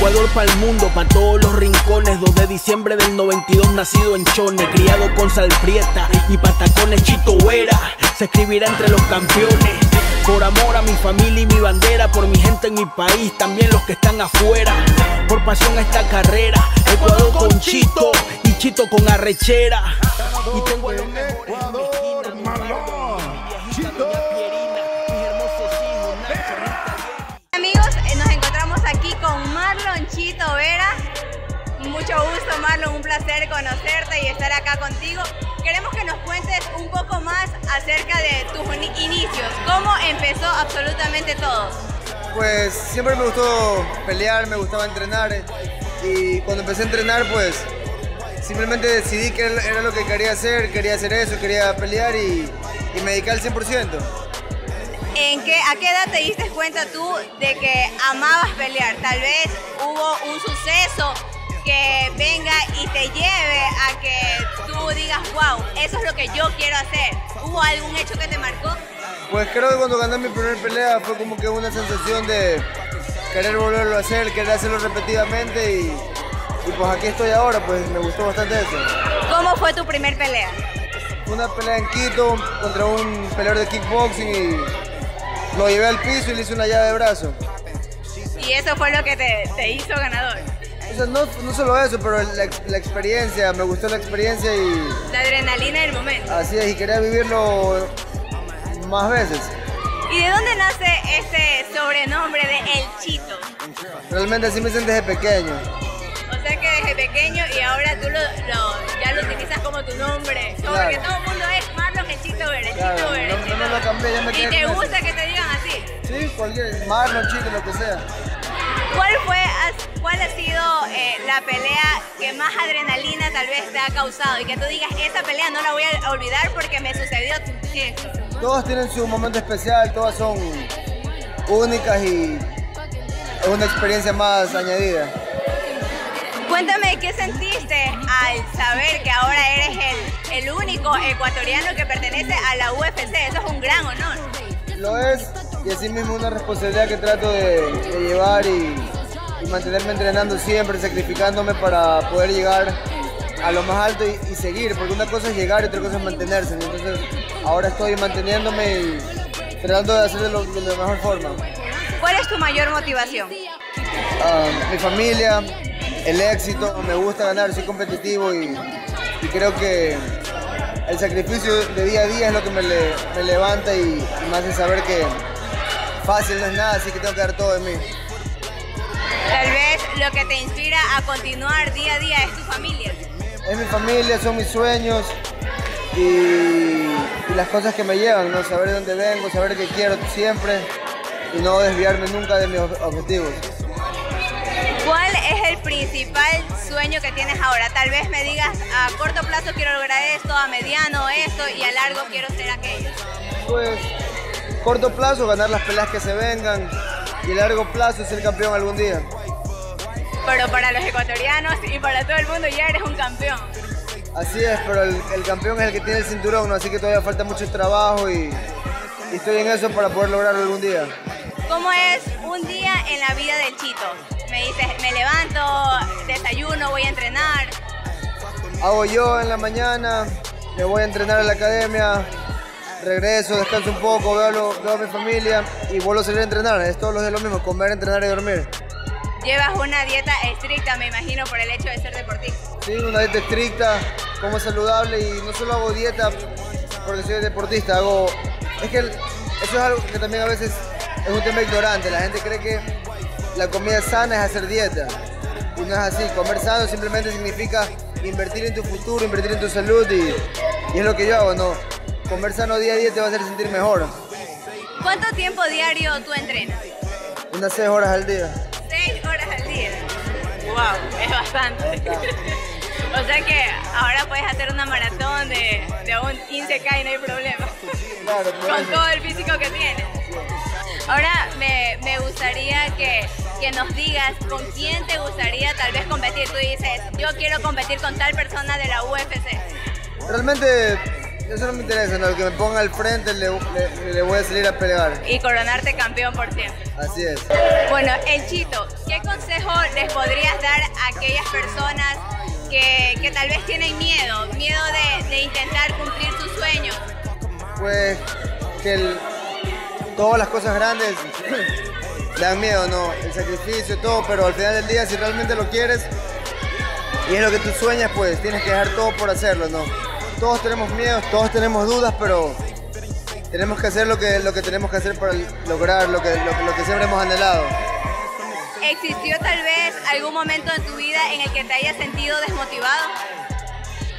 Ecuador para el mundo, para todos los rincones. 2 de diciembre del 92, nacido en Chone, criado con sal prieta y patacones Chito Vera. Se escribirá entre los campeones. Por amor a mi familia y mi bandera, por mi gente en mi país, también los que están afuera. Por pasión a esta carrera, Ecuador con Chito y Chito con arrechera. Y tengo a placer conocerte y estar acá contigo. Queremos que nos cuentes un poco más acerca de tus inicios. ¿Cómo empezó absolutamente todo? Pues siempre me gustó pelear, me gustaba entrenar y cuando empecé a entrenar pues simplemente decidí que era era lo que quería hacer, quería hacer eso, quería pelear y, y me dediqué al 100%. ¿En qué, ¿A qué edad te diste cuenta tú de que amabas pelear? Tal vez hubo un suceso que venga y te lleve a que tú digas, wow, eso es lo que yo quiero hacer. ¿Hubo algún hecho que te marcó? Pues creo que cuando gané mi primer pelea fue como que una sensación de querer volverlo a hacer, querer hacerlo repetidamente y, y pues aquí estoy ahora, pues me gustó bastante eso. ¿Cómo fue tu primer pelea? Una pelea en Quito contra un peleador de kickboxing y lo llevé al piso y le hice una llave de brazo. Y eso fue lo que te, te hizo ganador. No, no solo eso, pero la, ex- la experiencia, me gustó la experiencia y La adrenalina del momento. así es, y quería vivirlo más veces. ¿Y de dónde nace ese sobrenombre de El Chito? Realmente así me siento desde pequeño. O sea que desde pequeño y ahora tú lo, lo- ya lo utilizas como tu nombre. Como Claro. que todo el mundo es Marlon el Chito Vera, el Claro, Chito Vera, el no- no Chito me lo Vera. cambié, ya me ¿Y te eso. gusta que te digan así? Sí, cualquier, Marlon, chico, lo que sea. ¿Cuál fue, cuál ha sido eh, la pelea que más adrenalina tal vez te ha causado? Y que tú digas, esa pelea no la voy a olvidar porque me sucedió esto. Todos tienen su momento especial, todas son únicas y es una experiencia más añadida. Cuéntame, ¿qué sentiste al saber que ahora eres el, el único ecuatoriano que pertenece a la UFC? Eso es un gran honor. Lo es y así mismo una responsabilidad que trato de, de llevar y, y mantenerme entrenando siempre, sacrificándome para poder llegar a lo más alto y, y seguir, porque una cosa es llegar y otra cosa es mantenerse. Entonces ahora estoy manteniéndome y tratando de hacerlo de, la mejor forma. ¿Cuál es tu mayor motivación? Ah, mi familia, el éxito, me gusta ganar, soy competitivo y, y creo que el sacrificio de día a día es lo que me, le- me levanta y, y me hace saber que fácil no es nada, así que tengo que dar todo de mí. Tal vez lo que te inspira a continuar día a día es tu familia. Es mi familia, son mis sueños y, y las cosas que me llevan, ¿no? saber de dónde vengo, saber que quiero siempre y no desviarme nunca de mis ob- objetivos. ¿Cuál es el principal sueño que tienes ahora? Tal vez me digas a corto plazo quiero lograr esto, a mediano esto y a largo quiero ser aquello. Pues corto plazo, ganar las peleas que se vengan y largo plazo ser campeón algún día. Pero para los ecuatorianos y para todo el mundo ya eres un campeón. Así es, pero el, el campeón es el que tiene el cinturón, ¿no? así que todavía falta mucho trabajo y, y estoy en eso para poder lograrlo algún día. ¿Cómo es un día en la vida del Chito? Me dices, me levanto, desayuno, voy a entrenar. Hago yo en la mañana, me voy a entrenar a la academia, regreso, descanso un poco, veo, lo- veo a mi familia y vuelvo a salir a entrenar. Es todos los días lo mismo, comer, entrenar y dormir. Llevas una dieta estricta, me imagino, por el hecho de ser deportista. Sí, una dieta estricta, como saludable y no solo hago dieta porque soy deportista, hago... Es que eso es algo que también a veces es un tema ignorante. La gente cree que la comida sana es hacer dieta y no es así. Comer sano simplemente significa invertir en tu futuro, invertir en tu salud y, y es lo que yo hago, ¿no? Comer sano día a día te va a hacer sentir mejor. ¿Cuánto tiempo diario tú entrenas? Unas seis horas al día. Wow, es bastante. o sea que ahora puedes hacer una maratón de, de un 15K y no hay problema. Claro, Con eso. todo el físico que tienes. Ahora me, me gustaría que, que nos digas con quién te gustaría tal vez competir. Tú dices, yo quiero competir con tal persona de la UFC. Realmente eso no me interesa, no, el que me ponga al frente le, le, voy a salir a pelear. Y coronarte campeón por siempre. Así es. Bueno, El Chito, ¿qué consejo les podrías dar a aquellas personas que, que tal vez tienen miedo, miedo de, de intentar cumplir sus sueños? Pues que el, todas las cosas grandes dan miedo, ¿no? El sacrificio, todo, pero al final del día, si realmente lo quieres y es lo que tú sueñas, pues tienes que dejar todo por hacerlo, ¿no? Todos tenemos miedos, todos tenemos dudas, pero tenemos que hacer lo que, lo que tenemos que hacer para lograr lo que, lo, que siempre hemos anhelado. ¿Existió tal vez algún momento en tu vida en el que te hayas sentido desmotivado?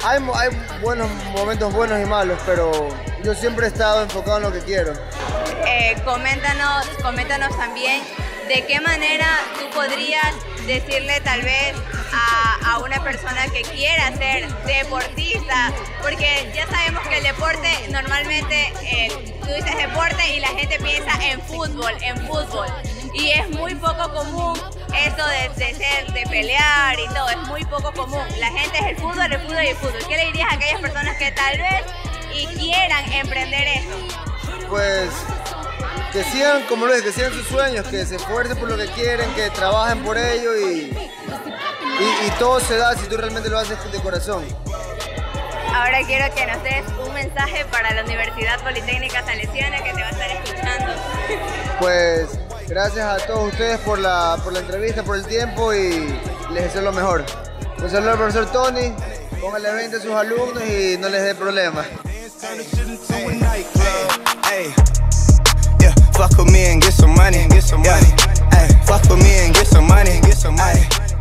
Hay, hay buenos momentos buenos y malos, pero yo siempre he estado enfocado en lo que quiero. Eh, coméntanos, coméntanos también de qué manera tú podrías decirle tal vez a, una persona que quiera ser deportista, porque ya sabemos que el deporte normalmente, eh, tú dices deporte y la gente piensa en fútbol, en fútbol. Y es muy poco común esto de, ser, de pelear y todo, es muy poco común. La gente es el fútbol, el fútbol y el fútbol. ¿Qué le dirías a aquellas personas que tal vez y quieran emprender esto? Pues que sigan, como lo dije, que sigan sus sueños, que se esfuercen por lo que quieren, que trabajen por ello y, y, todo se da si tú realmente lo haces de corazón. Ahora quiero que nos des un mensaje para la Universidad Politécnica Salesiana que te va a estar escuchando. Pues gracias a todos ustedes por la, por la entrevista, por el tiempo y les deseo lo mejor. Un saludo al profesor Tony, póngale 20 a sus alumnos y no les dé problemas. Fuck with me and get some money. Get some money. Ay, fuck with me and get some money. Get some money.